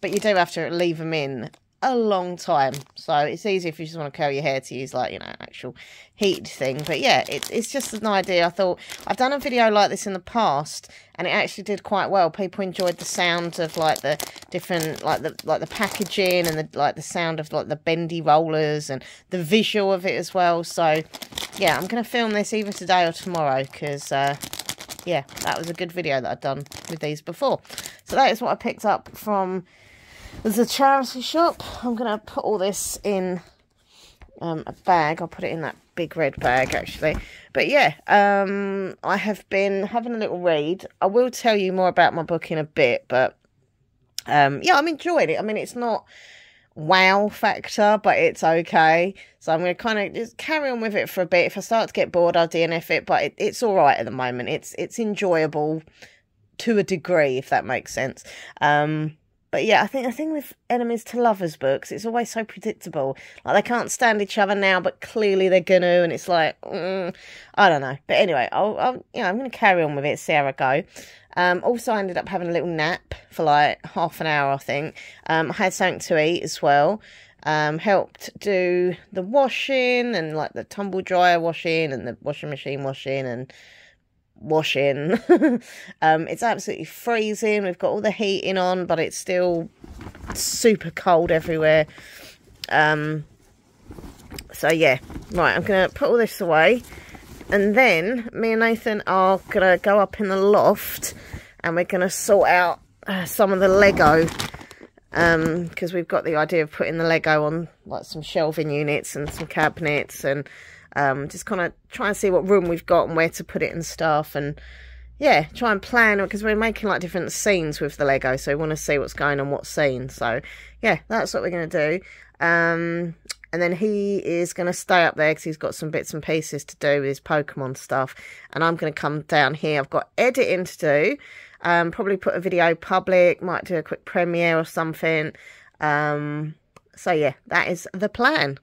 but you do have to leave them in a long time. So it's easy if you just want to curl your hair to use like, you know, actual heat thing. But yeah, it, it's just an idea. I thought I've done a video like this in the past and it actually did quite well. People enjoyed the sound of like the different, like the like the packaging and the like the sound of like the bendy rollers and the visual of it as well. So yeah, I'm going to film this either today or tomorrow because uh, yeah, that was a good video that I'd done with these before. So that is what I picked up from there's a charity shop. I'm going to put all this in um, a bag. I'll put it in that big red bag, actually. But yeah, um, I have been having a little read. I will tell you more about my book in a bit, but um, yeah, I'm enjoying it. I mean, it's not wow factor, but it's okay. So I'm going to kind of just carry on with it for a bit. If I start to get bored, I'll DNF it, but it, it's all right at the moment. It's it's enjoyable to a degree, if that makes sense. Um, but yeah, I think the thing with enemies to lovers books, it's always so predictable. Like they can't stand each other now, but clearly they're gonna, and it's like mm, I don't know. But anyway, I'll, I'll you know I'm gonna carry on with it, see how I go. Um, also, I ended up having a little nap for like half an hour, I think. Um, I had something to eat as well. Um, helped do the washing and like the tumble dryer washing and the washing machine washing and washing. um, it's absolutely freezing. We've got all the heating on, but it's still super cold everywhere. Um, so yeah, right, I'm going to put all this away. And then me and Nathan are going to go up in the loft and we're going to sort out uh, some of the Lego Um because we've got the idea of putting the Lego on like some shelving units and some cabinets and um, just kind of try and see what room we've got and where to put it and stuff. And yeah, try and plan because we're making like different scenes with the Lego. So we want to see what's going on what scene. So yeah, that's what we're going to do. Um, and then he is going to stay up there because he's got some bits and pieces to do with his Pokemon stuff. And I'm going to come down here. I've got editing to do. Um, probably put a video public, might do a quick premiere or something. Um, so yeah, that is the plan.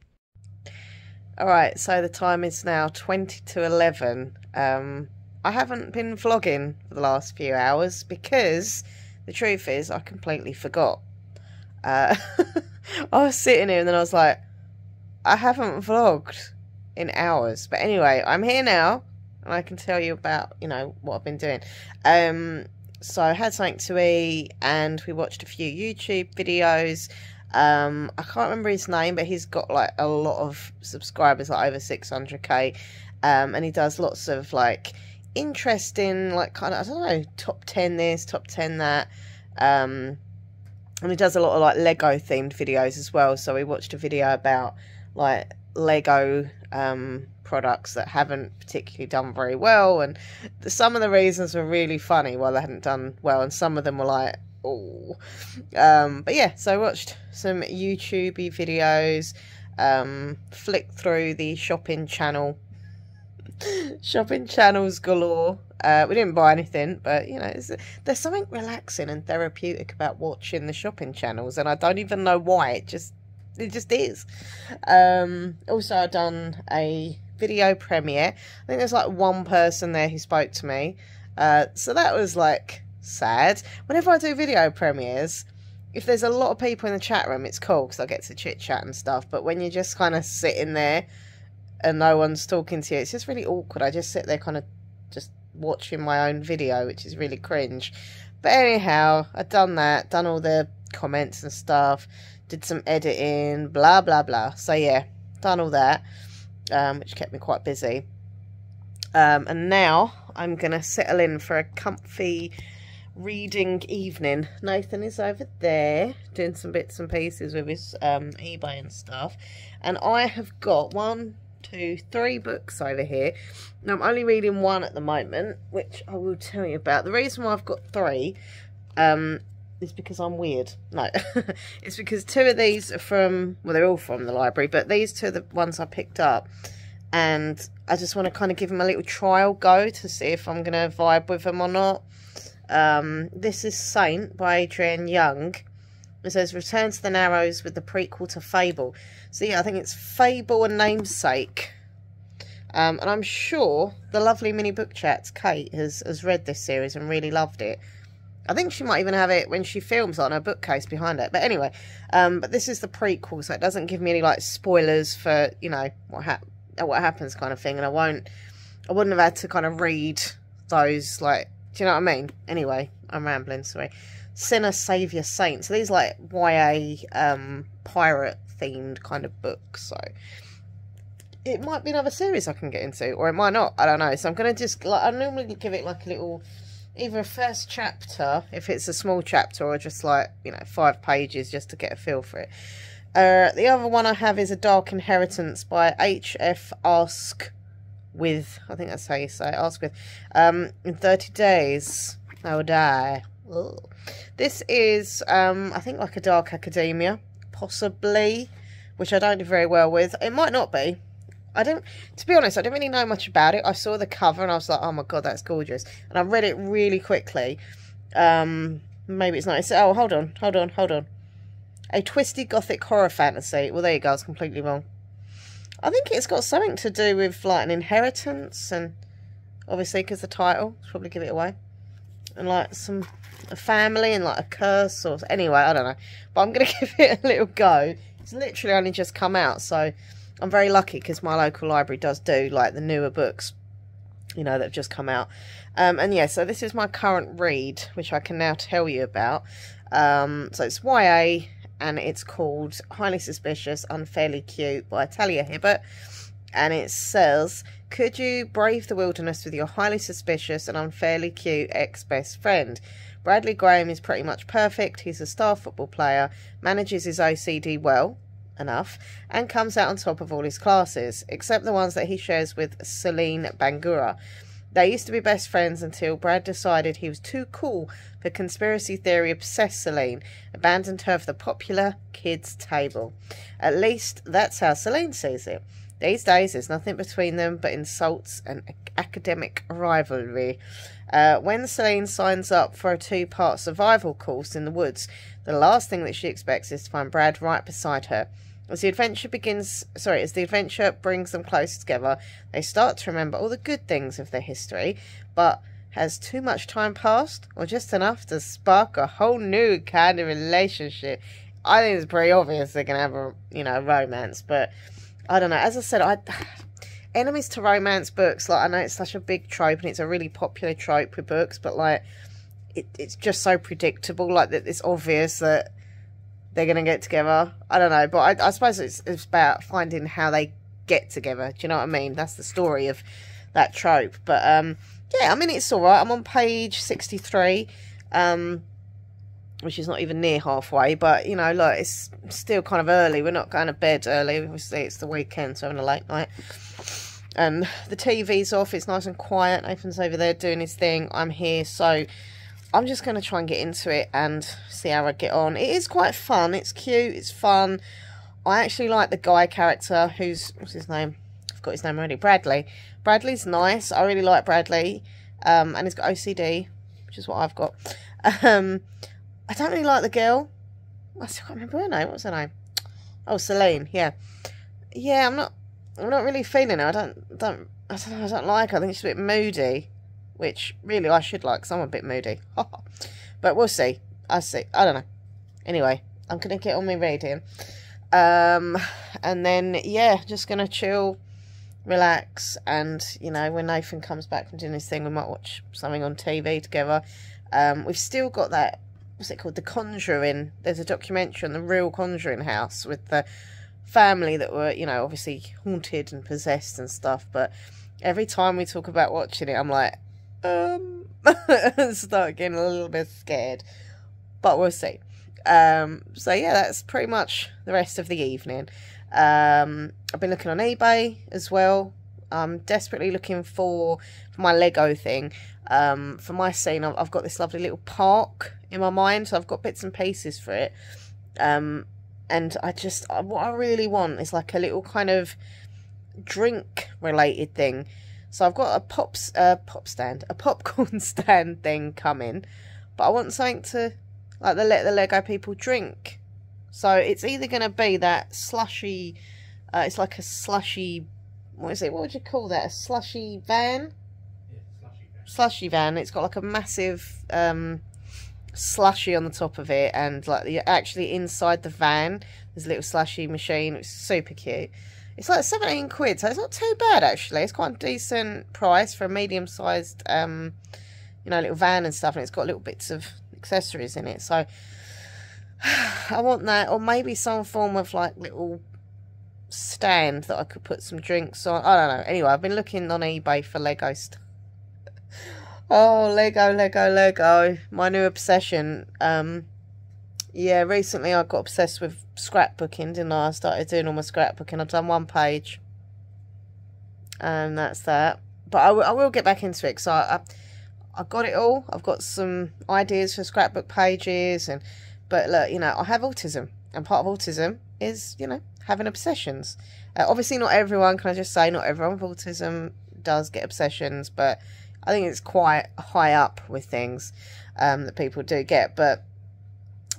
Alright, so the time is now 20 to 11. Um, I haven't been vlogging for the last few hours because the truth is I completely forgot. Uh, I was sitting here and then I was like, I haven't vlogged in hours. But anyway, I'm here now and I can tell you about, you know, what I've been doing. Um, so I had something to eat and we watched a few YouTube videos. Um, I can't remember his name, but he's got like a lot of subscribers, like over 600k. Um, and he does lots of like interesting, like kind of, I don't know, top 10 this, top 10 that. Um, and he does a lot of like Lego themed videos as well. So we watched a video about like Lego um, products that haven't particularly done very well, and the, some of the reasons were really funny why they hadn't done well, and some of them were like, Um, but yeah, so I watched some YouTube videos, um, flicked through the shopping channel, shopping channels galore. Uh, we didn't buy anything, but you know, there's something relaxing and therapeutic about watching the shopping channels, and I don't even know why. It just, it just is. Um, also, I done a video premiere. I think there's like one person there who spoke to me, uh, so that was like sad. Whenever I do video premieres, if there's a lot of people in the chat room, it's cool because I get to chit chat and stuff. But when you're just kind of sitting there and no one's talking to you, it's just really awkward. I just sit there, kind of just watching my own video, which is really cringe. But anyhow, I've done that, done all the comments and stuff, did some editing, blah blah blah. So yeah, done all that, um, which kept me quite busy. Um, and now I'm gonna settle in for a comfy reading evening. Nathan is over there doing some bits and pieces with his um, eBay and stuff, and I have got one, two, three books over here. Now, I'm only reading one at the moment, which I will tell you about. The reason why I've got three um, is because I'm weird. No, it's because two of these are from, well, they're all from the library, but these two are the ones I picked up. And I just want to kind of give them a little trial go to see if I'm going to vibe with them or not. Um, this is Saint by Adrienne Young. It says, Return to the Narrows with the prequel to Fable. So yeah, I think it's Fable and Namesake. Um, and I'm sure the lovely mini book chats, Kate, has, has read this series and really loved it. I think she might even have it when she films on her bookcase behind it. But anyway, um, but this is the prequel, so it doesn't give me any like spoilers for you know what what happens kind of thing. And I won't, I wouldn't have had to kind of read those like, do you know what I mean? Anyway, I'm rambling. Sorry. Sinner, Savior, Saint. So these like YA um, pirate themed kind of books. So it might be another series I can get into, or it might not. I don't know. So I'm gonna just like I normally give it like a little, either a first chapter if it's a small chapter, or just like you know five pages just to get a feel for it. Uh, the other one I have is A Dark Inheritance by H.F. Ask with, I think that's how you say it, Ask with. Um, in 30 days, I will die. Ugh. This is, um, I think, like a Dark Academia, possibly, which I don't do very well with. It might not be. I don't, to be honest, I don't really know much about it. I saw the cover and I was like, oh my god, that's gorgeous. And I read it really quickly. Um, maybe it's not. oh, hold on, hold on, hold on. A twisty gothic horror fantasy. Well, there you go. I was completely wrong. I think it's got something to do with like an inheritance and obviously because the title probably give it away. And like some a family and like a curse or anyway I don't know. But I'm gonna give it a little go. It's literally only just come out so I'm very lucky because my local library does do like the newer books you know that have just come out. Um, and yeah so this is my current read which I can now tell you about. Um, so it's YA and it's called Highly Suspicious, Unfairly Cute by Talia Hibbert. And it says, Could you brave the wilderness with your highly suspicious and unfairly cute ex best friend? Bradley Graham is pretty much perfect. He's a star football player, manages his OCD well enough, and comes out on top of all his classes, except the ones that he shares with Celine Bangura. They used to be best friends until Brad decided he was too cool for conspiracy theory obsessed Celine, abandoned her for the popular kids' table. At least that's how Celine sees it. These days, there's nothing between them but insults and academic rivalry. Uh, when Celine signs up for a two part survival course in the woods, the last thing that she expects is to find Brad right beside her. As the adventure begins, sorry, as the adventure brings them closer together, they start to remember all the good things of their history, but has too much time passed, or just enough to spark a whole new kind of relationship? I think it's pretty obvious they're gonna have a, you know, romance, but I don't know. As I said, I enemies to romance books. Like I know it's such a big trope, and it's a really popular trope with books, but like it, it's just so predictable. Like that, it's obvious that they're going to get together. I don't know, but I, I suppose it's, it's about finding how they get together. Do you know what I mean? That's the story of that trope. But um, yeah, I mean, it's all right. I'm on page 63, um, which is not even near halfway. But, you know, look, it's still kind of early. We're not going to bed early. Obviously, it's the weekend, so having a late night. And the TV's off. It's nice and quiet. Nathan's over there doing his thing. I'm here. So I'm just going to try and get into it and see how I get on. It is quite fun. It's cute. It's fun. I actually like the guy character who's, what's his name? I've got his name already. Bradley. Bradley's nice. I really like Bradley. Um, and he's got OCD, which is what I've got. Um, I don't really like the girl. I still can't remember her name. What's her name? Oh, Celine. Yeah. Yeah, I'm not, I'm not really feeling her. I don't, don't, I don't know. I don't like her. I think she's a bit moody which really I should like because I'm a bit moody. but we'll see. I see. I don't know. Anyway, I'm going to get on my reading. Um, and then, yeah, just going to chill, relax. And, you know, when Nathan comes back from doing his thing, we might watch something on TV together. Um, we've still got that, what's it called? The Conjuring. There's a documentary on the real Conjuring house with the family that were, you know, obviously haunted and possessed and stuff. But every time we talk about watching it, I'm like, um, start getting a little bit scared, but we'll see. Um, so yeah, that's pretty much the rest of the evening. Um, I've been looking on eBay as well. I'm desperately looking for, for my Lego thing. Um, for my scene, I've, I've got this lovely little park in my mind, so I've got bits and pieces for it. Um, and I just, what I really want is like a little kind of drink related thing so I've got a pops uh, pop stand, a popcorn stand thing coming, but I want something to like the let the Lego people drink. So it's either going to be that slushy, uh, it's like a slushy, what is it? What would you call that? A slushy van? Yeah, slushy van. Slushy van. It's got like a massive um, slushy on the top of it, and like the actually inside the van, there's a little slushy machine. It's super cute. It's like 17 quid, so it's not too bad actually. It's quite a decent price for a medium sized, um, you know, little van and stuff, and it's got little bits of accessories in it. So I want that, or maybe some form of like little stand that I could put some drinks on. I don't know. Anyway, I've been looking on eBay for Lego stuff. oh, Lego, Lego, Lego. My new obsession. Um, yeah, recently I got obsessed with scrapbooking, didn't I? I started doing all my scrapbooking. I've done one page. And that's that. But I, I will get back into it because I, I, I got it all. I've got some ideas for scrapbook pages. and But look, you know, I have autism. And part of autism is, you know, having obsessions. Uh, obviously, not everyone, can I just say, not everyone with autism does get obsessions. But I think it's quite high up with things um, that people do get. But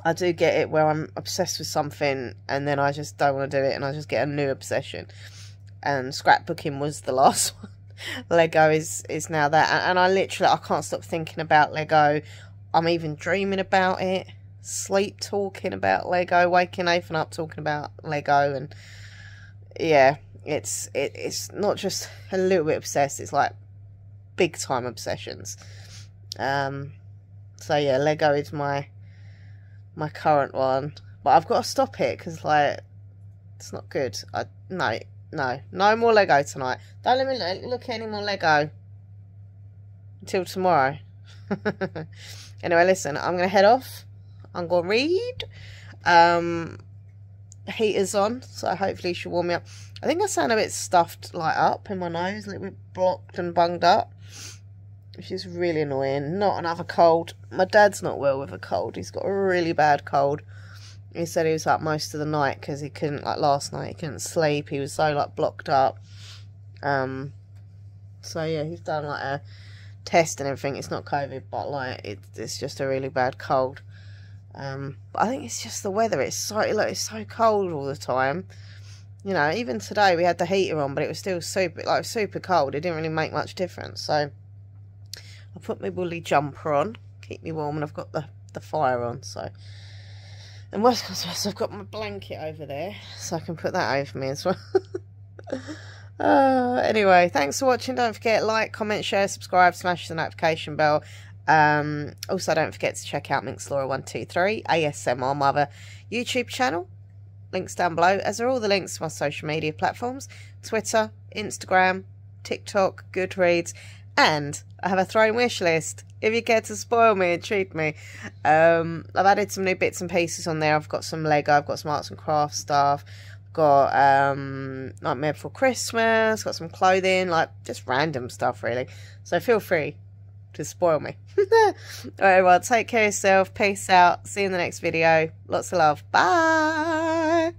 I do get it where I'm obsessed with something and then I just don't want to do it and I just get a new obsession. And scrapbooking was the last one. Lego is is now that, and, and I literally I can't stop thinking about Lego. I'm even dreaming about it, sleep talking about Lego, waking Nathan up talking about Lego, and yeah, it's it, it's not just a little bit obsessed. It's like big time obsessions. Um, so yeah, Lego is my my current one. But I've got to stop it because, like, it's not good. I No, no. No more Lego tonight. Don't let me look, at any more Lego until tomorrow. anyway, listen, I'm going to head off. I'm going to read. Um, heater's on, so hopefully she'll warm me up. I think I sound a bit stuffed, like, up in my nose, a little bit blocked and bunged up which is really annoying. Not another cold. My dad's not well with a cold. He's got a really bad cold. He said he was up most of the night because he couldn't, like last night, he couldn't sleep. He was so, like, blocked up. Um, so, yeah, he's done, like, a test and everything. It's not COVID, but, like, it, it's just a really bad cold. Um, but I think it's just the weather. It's so, like, it's so cold all the time. You know, even today we had the heater on, but it was still super, like, super cold. It didn't really make much difference, so... I put my woolly jumper on, keep me warm, and I've got the, the fire on, so... And worst comes worst, I've got my blanket over there, so I can put that over me as well. uh, anyway, thanks for watching. Don't forget, like, comment, share, subscribe, smash the notification bell. Um, also, don't forget to check out Minxlaura123, ASMR Mother YouTube channel. Links down below, as are all the links to my social media platforms Twitter, Instagram, TikTok, Goodreads, and I have a Throne wish list if you care to spoil me and treat me. Um, I've added some new bits and pieces on there. I've got some Lego, I've got some arts and crafts stuff, got um, Nightmare Before Christmas, got some clothing, like just random stuff really. So feel free to spoil me. Alright, well, take care of yourself. Peace out. See you in the next video. Lots of love. Bye.